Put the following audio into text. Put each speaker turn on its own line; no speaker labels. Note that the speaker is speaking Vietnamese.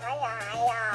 rồi rồi rồi